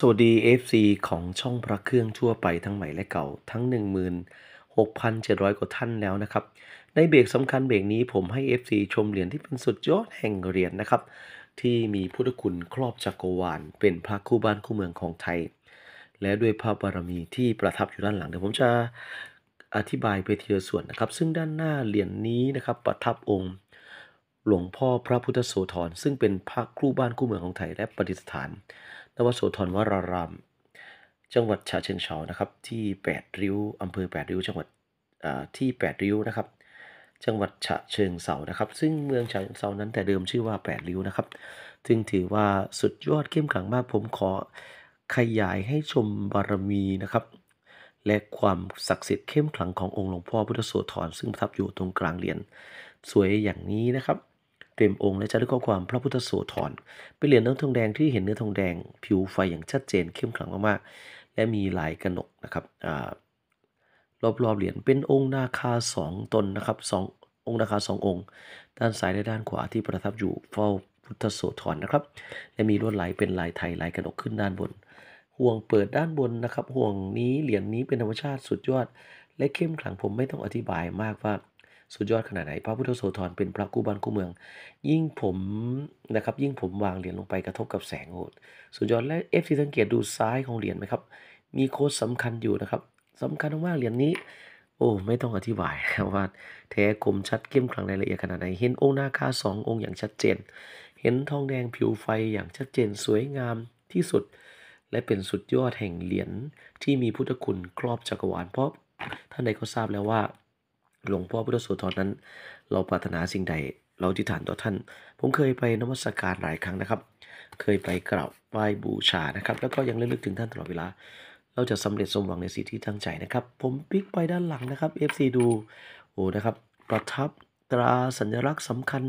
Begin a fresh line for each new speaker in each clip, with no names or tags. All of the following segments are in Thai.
สวัสดี FC ของช่องพระเครื่องทั่วไปทั้งใหม่และเก่าทั้ง 16,700 กว่าท่านแล้วนะครับ ในเบรกสำคัญเบรกนี้ผมให้ FC ชมเหรียญที่เป็นสุดยอดแห่งเหรียญนะครับ ที่มีพุทธคุณครอบจักรวาลเป็นพระคู่บ้านคู่เมืองของไทย และด้วยพระบารมีที่ประทับอยู่ด้านหลังเดี๋ยวผมจะอธิบายไปทีละส่วนนะครับ ซึ่งด้านหน้าเหรียญนี้นะครับประทับองค์ หลวงพ่อพระพุทธโสธรซึ่งเป็นพระคู่บ้านคู่เมืองของไทย และประดิษฐาน นวโสธรวราราม จังหวัดฉะเชิงเทรานะครับ ที่ 8 ริ้วอำเภอ 8 ริ้ว จังหวัดที่ 8 ริ้วนะครับ จังหวัดฉะเชิงเทรานะครับ ซึ่งเมืองฉะเชิงเทรานั้นแต่เดิมชื่อว่า 8 ริ้วนะครับจึงถือว่าสุดยอดเข้มขลังมากผมขอขยายให้ชมบารมีนะครับ และความศักดิ์สิทธิ์เข้มขลังขององค์หลวงพ่อพุทธโสธรซึ่งประทับอยู่ตรงกลางเหรียญสวยอย่างนี้นะครับ เต็มองค์และจะด้วยข้อความพระพุทธโสธรเป็นเหรียญเนื้อทองแดงที่เห็นเนื้อทองแดง ผิวไฟอย่างชัดเจนเข้มขลังมากๆ และมีลายกระหนกนะครับอรอบๆเหรียญเป็นองค์นาคาสองตนนะครับสององค์นาคาสององค์ ด้านซ้ายและด้านขวาที่ประทับอยู่เฝ้าพุทธโสธรนะครับ และมีลวดลายเป็นลายไทยลายกระหนกขึ้นด้านบน ห่วงเปิดด้านบนนะครับ ห่วงนี้เหรียญนี้เป็นธรรมชาติสุดยอด และเข้มขลังผมไม่ต้องอธิบายมากว่า สุดยอดขนาดไหน พระพุทธโสธรเป็นพระกู้บ้านกู้เมือง ยิ่งผมนะครับ ยิ่งผมวางเหรียญลงไปกระทบกับแสงโอ้สุดยอดและเอฟซีสังเกตดูซ้ายของเหรียญไหมครับ มีโค้ดสำคัญอยู่นะครับสำคัญมากเหรียญนี้ โอ้ไม่ต้องอธิบายว่าแท้คมชัดเข้มขลังรายละเอียดขนาดไหนเห็นองค์นาคาสององค์อย่างชัดเจน เห็นทองแดงผิวไฟอย่างชัดเจนสวยงามที่สุด และเป็นสุดยอดแห่งเหรียญที่มีพุทธคุณครอบจักรวาลเพราะท่านใดก็ทราบแล้วว่า หลวงพ่อพุทธโสธรนั้น เราปรารถนาสิ่งใด เราที่ฐานต่อท่าน ผมเคยไปนมัสการหลายครั้งนะครับ เคยไปกราบไหว้บูชานะครับ แล้วก็ยังระลึกถึงท่านตลอดเวลา เราจะสำเร็จสมหวังในสิ่งที่ตั้งใจนะครับ ผมพลิกไปด้านหลังนะครับ FC ดูโอ้นะครับ ประทับตราสัญลักษณ์สำคัญ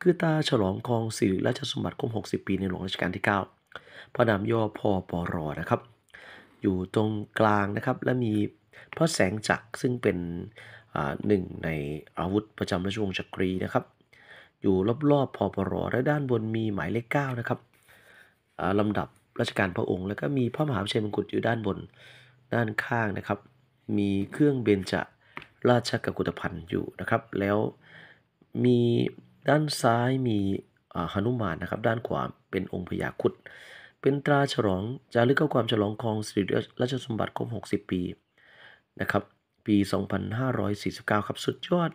คือตาฉลองกองสิริราชสมบัติครบ60 ปีในหลวงรัชกาลที่ 9 พระนามย่อพอปรนะครับ อยู่ตรงกลางนะครับและมีพระแสงจักรซึ่งเป็น หนึ่งในอาวุธประจำราชวงศ์จักรีนะครับ อยู่รอบๆพอปรและด้านบนมีหมายเลข9นะครับอ่าลำดับราชการพระองค์ แล้วก็มีพระมหาวิเชียมงกุฎอยู่ด้านบนด้านข้างนะครับ มีเครื่องเบญจราชกุฏภัณฑ์อยู่นะครับ แล้วมีด้านซ้ายมีอ่าหนุมานนะครับ ด้านขวาเป็นองค์พญาคุดเป็นตราฉลองจารึกข้อความฉลองครองสิริราชสมบัติครบ60 ปีนะครับ ปี 2549 ครับ สุดยอด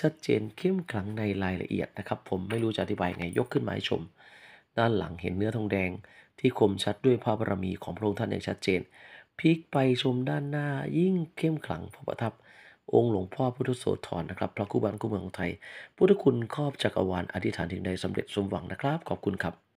ชัดเจนเข้มขลังในรายละเอียดนะครับ ผมไม่รู้จะอธิบายไงยกขึ้นมาให้ชม ด้านหลังเห็นเนื้อทองแดงที่คมชัดด้วยพระบารมีของพระองค์ท่านอย่างชัดเจนพลิกไปชมด้านหน้ายิ่งเข้มขลังพระประทับ องค์หลวงพ่อพุทธโสธรนะครับ พระคู่บ้านคู่เมืองของไทย พุทธคุณครอบจักรวาลอธิษฐานถึงใดสำเร็จสมหวังนะครับ ขอบคุณครับ